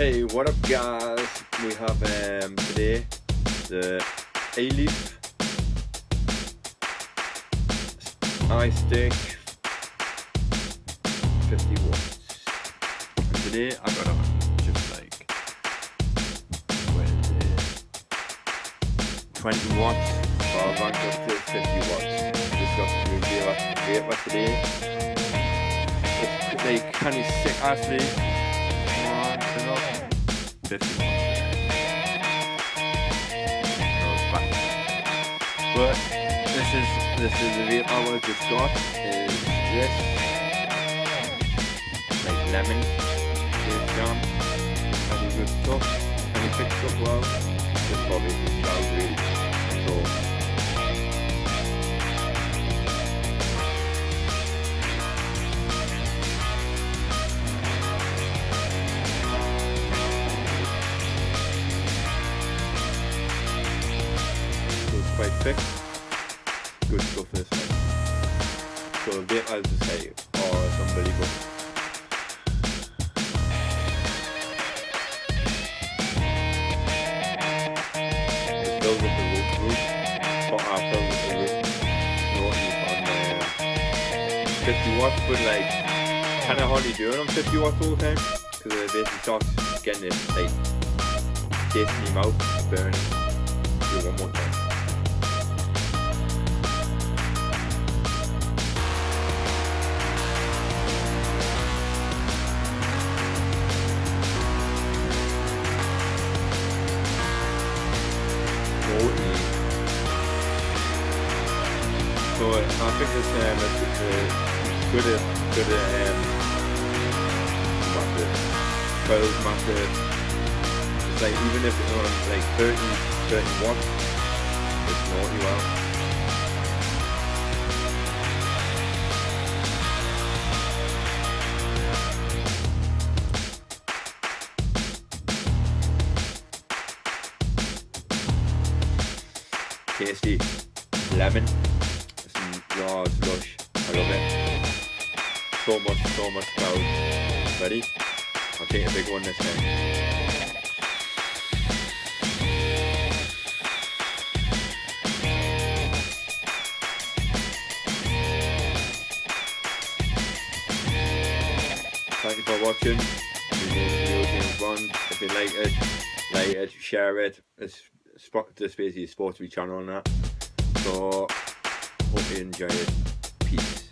Hey, what up guys? We have um, today the Eleaf iStick 50 watts. And today I got on just like is it? 20 watts, power bank up to 50 watts. Just got new vapor, vapor today. It's like kind of sick actually. 50 watts. No, it's back. But this is this is the I was just got is this like lemon vape jam. Very good stuff. And it picks up well. This probably smells really. Thick. Good stuff this way. So the vape as I say, it's unbelievable. It's filled with the root root on uh, 50 watts, but like kinda hardly do it on 50 watts all the time. Because it basically starts getting it like taste in your mouth, burning. Do it one more time. So I think this is uh, good at good at um, massive, both massive. It's like even if it's on like 30, 31, it's naughty well. Tasty. Lemon. Raw lush. I love it. So much, so much cloud. Ready? I'll take a big one this time. Thank you for watching. The. If you like it, like it, share it. It's spot basically a sports channel and that. So hope you enjoyed it. Peace.